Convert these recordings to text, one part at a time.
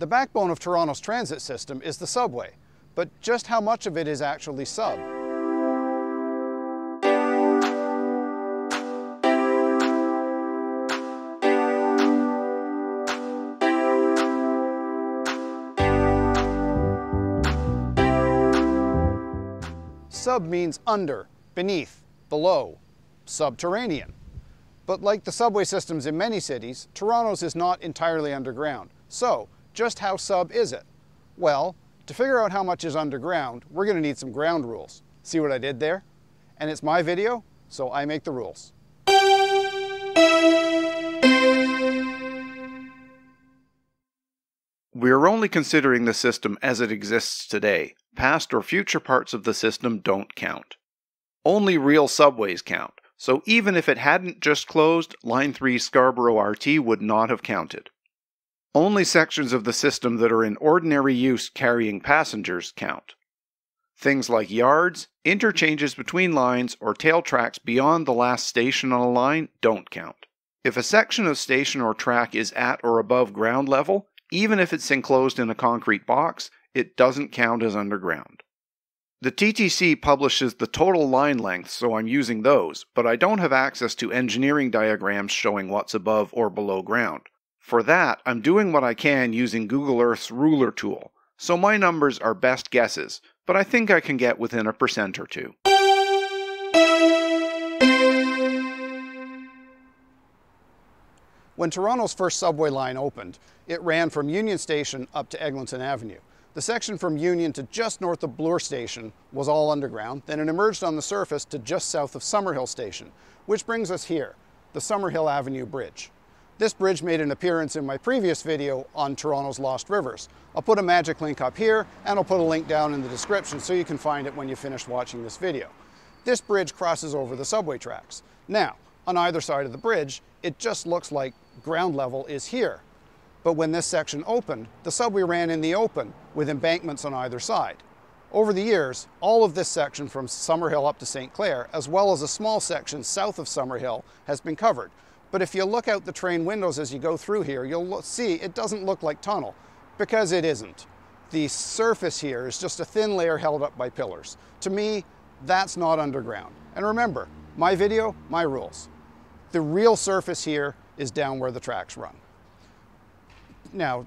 The backbone of Toronto's transit system is the subway, but just how much of it is actually sub? Sub means under, beneath, below, subterranean. But like the subway systems in many cities, Toronto's is not entirely underground. So, just how sub is it? Well, to figure out how much is underground, we're going to need some ground rules. See what I did there? And it's my video, so I make the rules. We are only considering the system as it exists today. Past or future parts of the system don't count. Only real subways count, so even if it hadn't just closed, Line 3 Scarborough RT would not have counted. Only sections of the system that are in ordinary use carrying passengers count. Things like yards, interchanges between lines, or tail tracks beyond the last station on a line don't count. If a section of station or track is at or above ground level, even if it's enclosed in a concrete box, it doesn't count as underground. The TTC publishes the total line length, so I'm using those, but I don't have access to engineering diagrams showing what's above or below ground. For that, I'm doing what I can using Google Earth's ruler tool, so my numbers are best guesses, but I think I can get within a percent or two. When Toronto's first subway line opened, it ran from Union Station up to Eglinton Avenue. The section from Union to just north of Bloor Station was all underground, then it emerged on the surface to just south of Summerhill Station, which brings us here, the Summerhill Avenue Bridge. This bridge made an appearance in my previous video on Toronto's Lost Rivers. I'll put a magic link up here, and I'll put a link down in the description so you can find it when you finish watching this video. This bridge crosses over the subway tracks. Now, on either side of the bridge, it just looks like ground level is here. But when this section opened, the subway ran in the open with embankments on either side. Over the years, all of this section from Summerhill up to St. Clair, as well as a small section south of Summerhill, has been covered. But if you look out the train windows as you go through here, you'll see it doesn't look like tunnel, because it isn't. The surface here is just a thin layer held up by pillars. To me, that's not underground. And remember, my video, my rules. The real surface here is down where the tracks run. Now,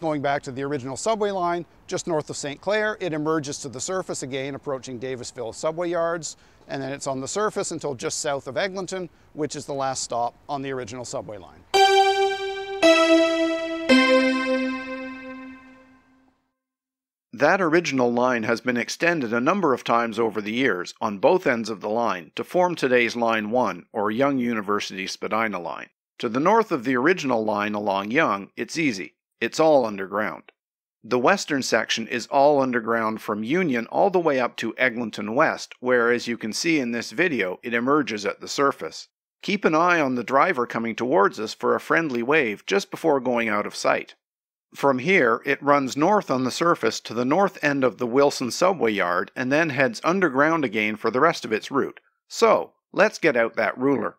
going back to the original subway line, just north of St. Clair, it emerges to the surface again, approaching Davisville subway yards, and then it's on the surface until just south of Eglinton, which is the last stop on the original subway line. That original line has been extended a number of times over the years on both ends of the line to form today's Line 1 or Yonge University Spadina line. To the north of the original line along Yonge, it's easy. It's all underground. The western section is all underground from Union all the way up to Eglinton West, where, as you can see in this video, it emerges at the surface. Keep an eye on the driver coming towards us for a friendly wave just before going out of sight. From here, it runs north on the surface to the north end of the Wilson subway yard and then heads underground again for the rest of its route. So, let's get out that ruler.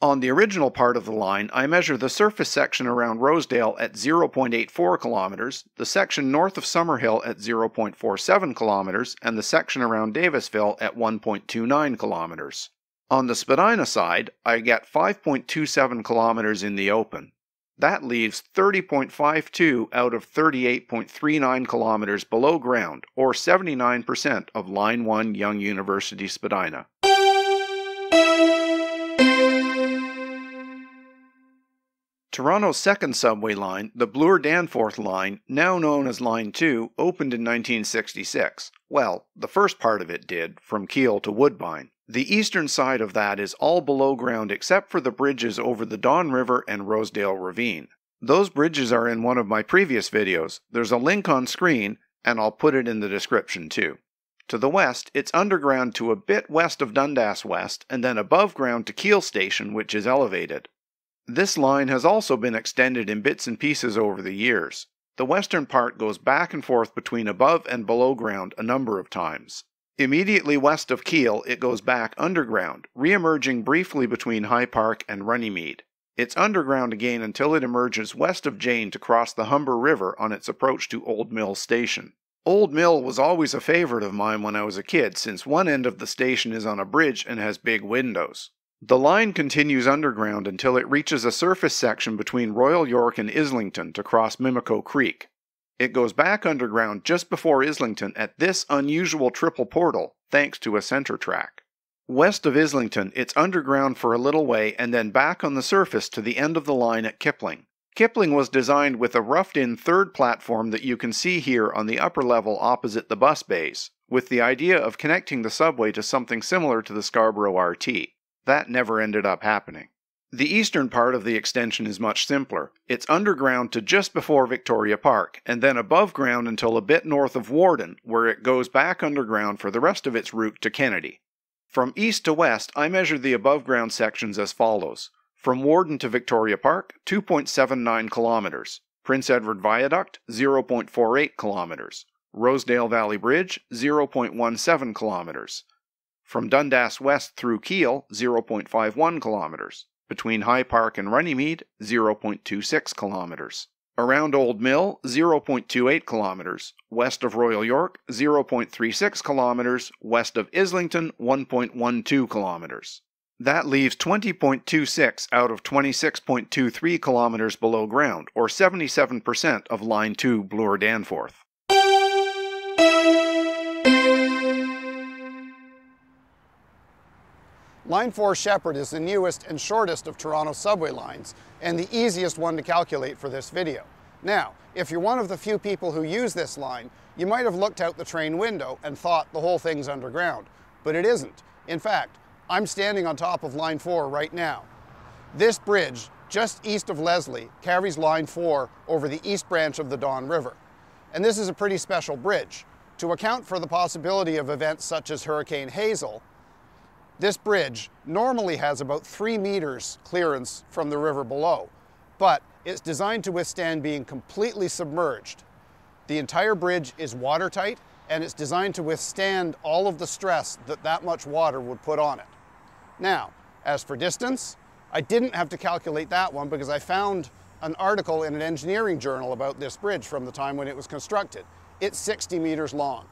On the original part of the line, I measure the surface section around Rosedale at 0.84 kilometers, the section north of Summerhill at 0.47 kilometers, and the section around Davisville at 1.29 kilometers. On the Spadina side, I get 5.27 kilometers in the open. That leaves 30.52 out of 38.39 kilometers below ground, or 79% of Line 1 Yonge University Spadina. Toronto's second subway line, the Bloor Danforth line, now known as Line 2, opened in 1966. Well, the first part of it did, from Keele to Woodbine. The eastern side of that is all below ground except for the bridges over the Don River and Rosedale Ravine. Those bridges are in one of my previous videos. There's a link on screen, and I'll put it in the description too. To the west, it's underground to a bit west of Dundas West, and then above ground to Keele Station, which is elevated. This line has also been extended in bits and pieces over the years. The western part goes back and forth between above and below ground a number of times. Immediately west of Keele, it goes back underground, re emerging briefly between High Park and Runnymede. It's underground again until it emerges west of Jane to cross the Humber River on its approach to Old Mill Station. Old Mill was always a favorite of mine when I was a kid, since one end of the station is on a bridge and has big windows. The line continues underground until it reaches a surface section between Royal York and Islington to cross Mimico Creek. It goes back underground just before Islington at this unusual triple portal, thanks to a center track. West of Islington, it's underground for a little way and then back on the surface to the end of the line at Kipling. Kipling was designed with a roughed-in third platform that you can see here on the upper level opposite the bus bays, with the idea of connecting the subway to something similar to the Scarborough RT. That never ended up happening. The eastern part of the extension is much simpler. It's underground to just before Victoria Park, and then above ground until a bit north of Warden, where it goes back underground for the rest of its route to Kennedy. From east to west, I measured the above ground sections as follows. From Warden to Victoria Park, 2.79 kilometers. Prince Edward Viaduct, 0.48 kilometers. Rosedale Valley Bridge, 0.17 kilometers. From Dundas West through Keele, 0.51 kilometers. Between High Park and Runnymede, 0.26 kilometers. Around Old Mill, 0.28 kilometers. West of Royal York, 0.36 kilometers. West of Islington, 1.12 kilometers. That leaves 20.26 out of 26.23 kilometers below ground, or 77% of Line 2 Bloor Danforth. Line 4 Sheppard is the newest and shortest of Toronto subway lines, and the easiest one to calculate for this video. Now, if you're one of the few people who use this line, you might have looked out the train window and thought the whole thing's underground, but it isn't. In fact, I'm standing on top of line four right now. This bridge, just east of Leslie, carries line four over the east branch of the Don River. And this is a pretty special bridge. To account for the possibility of events such as Hurricane Hazel, this bridge normally has about three meters clearance from the river below, but it's designed to withstand being completely submerged. The entire bridge is watertight and it's designed to withstand all of the stress that that much water would put on it. Now, as for distance, I didn't have to calculate that one because I found an article in an engineering journal about this bridge from the time when it was constructed. It's 60 meters long.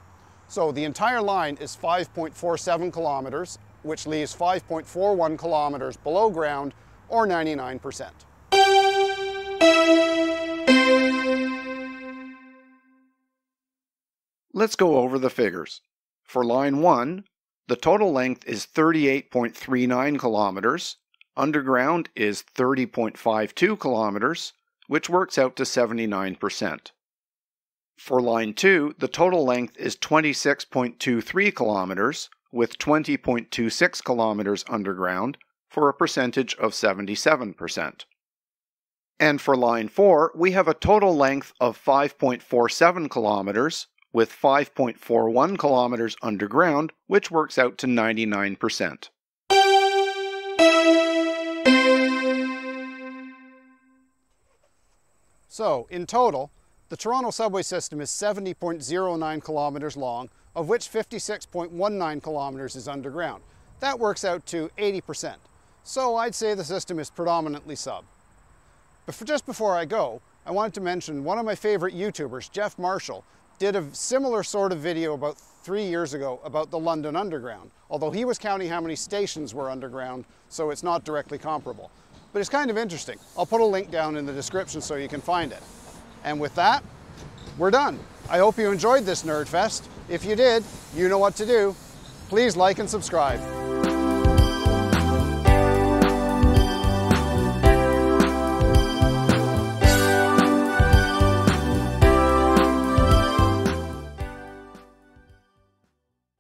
So the entire line is 5.47 kilometers, which leaves 5.41 kilometers below ground or 99%. Let's go over the figures. For line 1, the total length is 38.39 kilometers. Underground is 30.52 kilometers, which works out to 79%. For line 2, the total length is 26.23 kilometers, with 20.26 kilometers underground, for a percentage of 77%. And for line 4, we have a total length of 5.47 kilometers, with 5.41 kilometers underground, which works out to 99%. So, in total, the Toronto subway system is 70.09 kilometers long, of which 56.19 kilometers is underground. That works out to 80%. So I'd say the system is predominantly sub. But for just before I go, I wanted to mention one of my favorite YouTubers, Geoff Marshall, did a similar sort of video about three years ago about the London Underground, although he was counting how many stations were underground, so it's not directly comparable. But it's kind of interesting. I'll put a link down in the description so you can find it. And with that, we're done. I hope you enjoyed this Nerd Fest. If you did, you know what to do. Please like and subscribe.